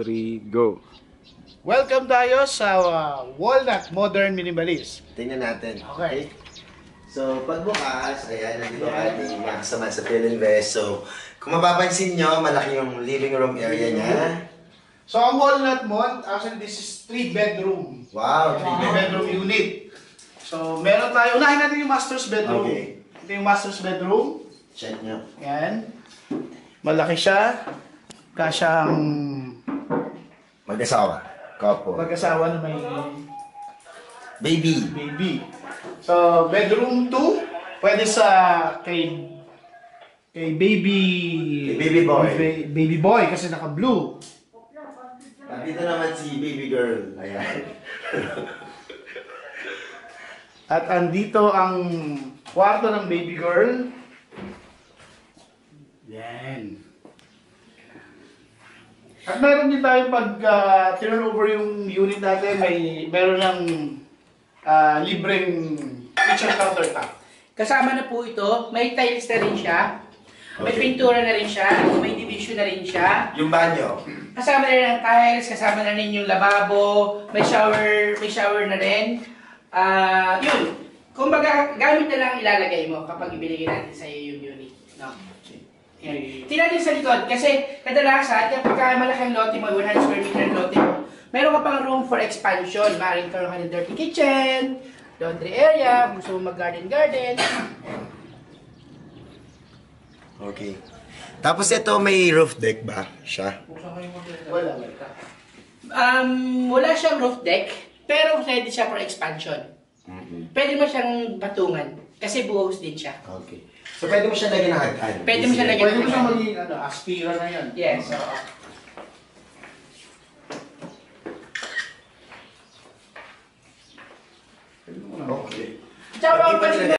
three, go. Welcome tayo sa uh, Walnut Modern Minimalist. Tingnan natin. Okay. So, pagbukas, ayan, nandito ang ating mga kasama sa Philinvest. So, kung mapapansin nyo, malaki yung living room area niya. So ang Walnut Mod, actually this is 3 bedroom. Wow, 3 three bedroom unit. So meron tayo, unahin natin yung master's bedroom. Okay. Ito yung master's bedroom. Check nyo. Yan. Malaki siya. Kasyang Mag-asawa. Couple. mag-asawa na may Baby. baby. So, bedroom 2, pwede sa kay kay baby Kay baby boy. ba- baby boy kasi naka-blue. Nandito naman si baby girl. Ayan. At andito ang kwarto ng baby girl. Yan. At meron din tayo pag uh, turn over yung unit natin, may meron ng ah, libreng kitchen countertop. Kasama na po ito, may tiles na rin siya, may Okay. pintura na rin siya, may division na rin siya. Yung banyo. Kasama na rin ang tiles, kasama na rin yung lababo, may shower, may shower na rin. Ah, yun. Kumbaga, gamit na lang ilalagay mo kapag ibinigay natin sa iyo yung unit. No? Yan. Tingnan natin sa likod kasi kadalasan, kapag malaki ang lote mo, 100 square meter ang lote mo, meron ka pang room for expansion. Maaaring karoon ka ng dirty kitchen, laundry area, gusto mo mag-garden-garden. Okay. Tapos ito may roof deck ba siya? Wala. Um, wala siyang roof deck, pero pwede siya for expansion. Pwede mo siyang batungan, kasi buhos din siya. Okay. So pwede mo siya lagyan ng. Pwede mo siya lagyan Pwede mo siyang maging ano, aspira na yan. Yes. Oo. Okay. Tsaka Pag pag iba